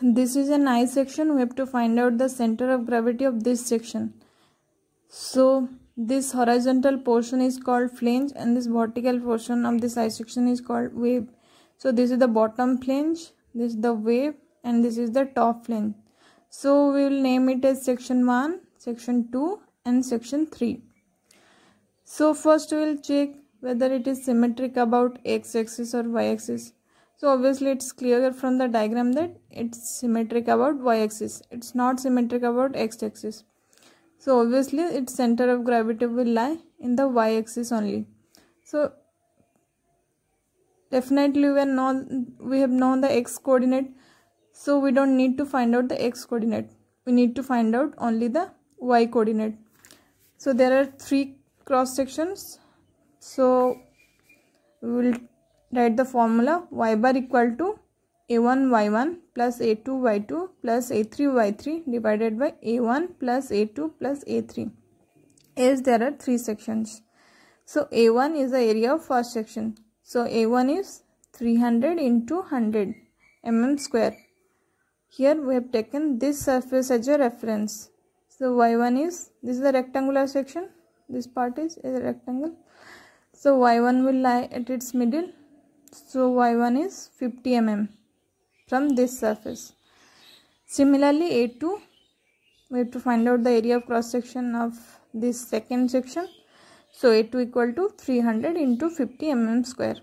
this is an I section. We have to find out the center of gravity of this section. So this horizontal portion is called flange and this vertical portion of this I section is called wave. So this is the bottom flange this is the wave and this is the top flange. So we will name it as section 1 section 2 and section 3 so first we will check whether it is symmetric about x axis or y axis so obviously it's clear from the diagram that it's symmetric about y-axis. It's not symmetric about x-axis. So obviously its center of gravity will lie in the y-axis only. So definitely we, are known, we have known the x coordinate. So we don't need to find out the x coordinate. We need to find out only the y coordinate. So there are three cross sections. So we will write the formula y bar equal to a1 y1 plus a2 y2 plus a3 y3 divided by a1 plus a2 plus a3 as there are three sections. So a1 is the area of first section. So a1 is 300 into 100 mm square. Here we have taken this surface as a reference. So y1 is this is the rectangular section. This part is a rectangle. So y1 will lie at its middle so y1 is 50 mm from this surface. Similarly A2 we have to find out the area of cross section of this second section. So A2 equal to 300 into 50 mm square.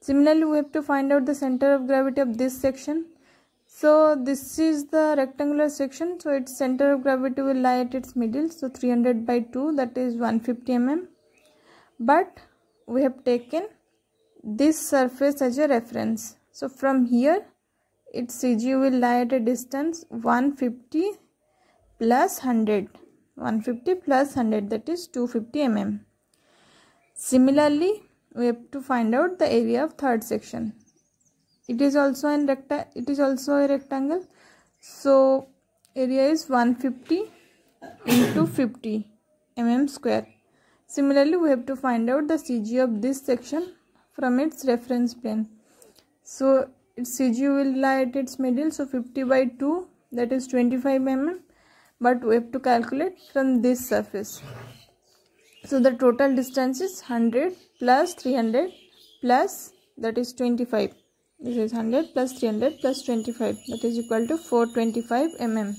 Similarly we have to find out the center of gravity of this section. So this is the rectangular section so its center of gravity will lie at its middle so 300 by 2 that is 150 mm but we have taken this surface as a reference. So from here its CG will lie at a distance 150 plus 100. 150 plus 100 that is 250 mm. Similarly we have to find out the area of third section. It is also recta it is also a rectangle. So area is 150 into 50 mm square. Similarly we have to find out the CG of this section from its reference plane. So its CG will lie at its middle so 50 by 2 that is 25 mm but we have to calculate from this surface. So the total distance is 100 plus 300 plus that is 25 this is 100 plus 300 plus 25 that is equal to 425 mm.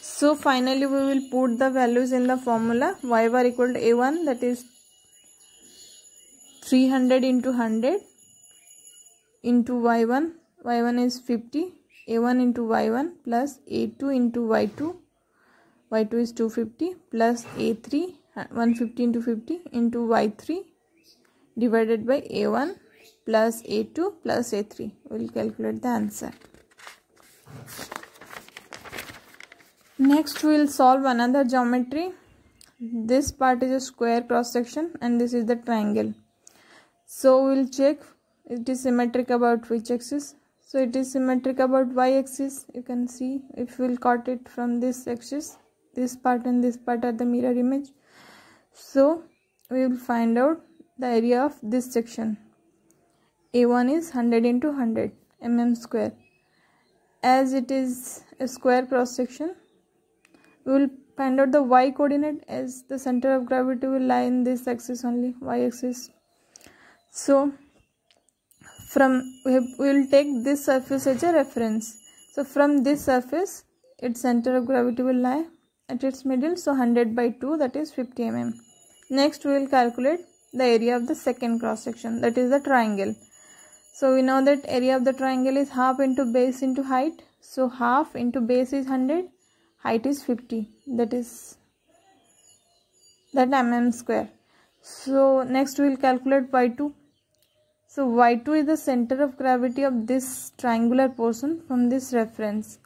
So finally we will put the values in the formula. Y bar equal to a1 that is 300 into 100 into y1 y1 is 50 a1 into y1 plus a2 into y2 y2 is 250 plus a3 150 into 50 into y3 divided by a1 plus a2 plus a3 we will calculate the answer. Next we will solve another geometry. This part is a square cross section and this is the triangle so we'll check. It is symmetric about which axis? So it is symmetric about y-axis you can see if we'll cut it from this axis. This part and this part are the mirror image. So we will find out the area of this section. A1 is 100 into 100 mm square. As it is a square cross section we will find out the y coordinate as the center of gravity will lie in this axis only. Y axis so from we will take this surface as a reference. So from this surface its center of gravity will lie at its middle so 100 by 2 that is 50 mm. Next we will calculate the area of the second cross section that is the triangle. So we know that area of the triangle is half into base into height. So half into base is 100 height is 50 that is that mm square. So next we will calculate y2 so y2 is the center of gravity of this triangular portion from this reference.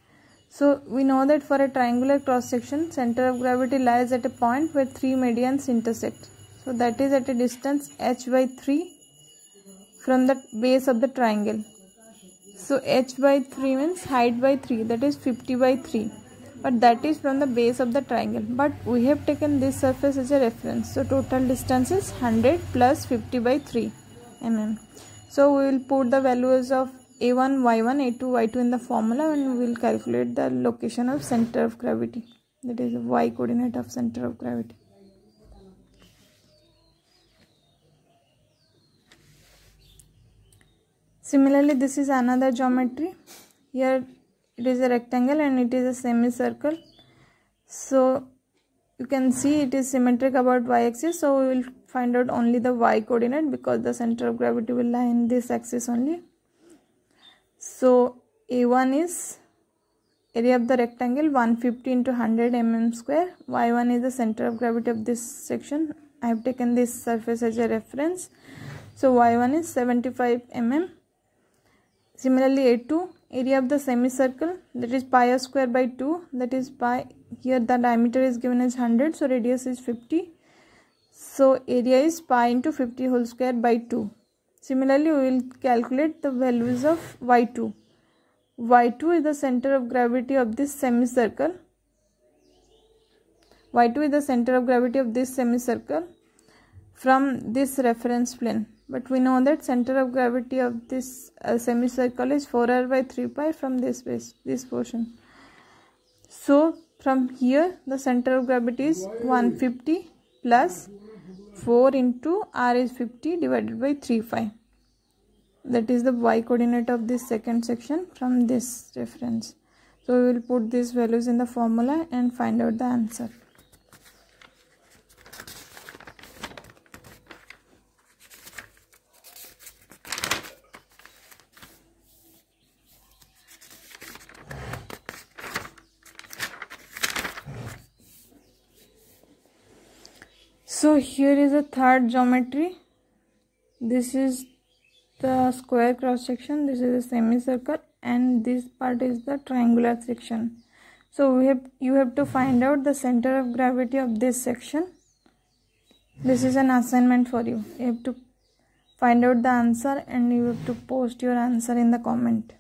So we know that for a triangular cross section, center of gravity lies at a point where three medians intersect. So that is at a distance h by 3 from the base of the triangle. So h by 3 means height by 3 that is 50 by 3 but that is from the base of the triangle but we have taken this surface as a reference so total distance is 100 plus 50 by 3 mm so we will put the values of a1 y1 a2 y2 in the formula and we will calculate the location of center of gravity. That is y coordinate of center of gravity. Similarly this is another geometry. Here it is a rectangle and it is a semicircle. So you can see it is symmetric about y-axis so we will find out only the y coordinate because the center of gravity will lie in this axis only. So a1 is area of the rectangle 150 into 100 mm square. Y1 is the center of gravity of this section. I have taken this surface as a reference. So y1 is 75 mm. Similarly a2 area of the semicircle that is pi r square by 2 that is pi here the diameter is given as 100 so radius is 50 so area is pi into 50 whole square by 2 similarly we will calculate the values of y2 y2 is the center of gravity of this semicircle. Y2 is the center of gravity of this semicircle from this reference plane. But we know that center of gravity of this uh, semicircle is 4r by 3 pi from this base this portion. So from here the center of gravity is 150 plus 4 into r is 50 divided by 3 pi that is the y coordinate of this second section from this reference. So we will put these values in the formula and find out the answer so here is a third geometry. This is the square cross section. This is a semicircle and this part is the triangular section. So we have you have to find out the center of gravity of this section. This is an assignment for you. You have to find out the answer and you have to post your answer in the comment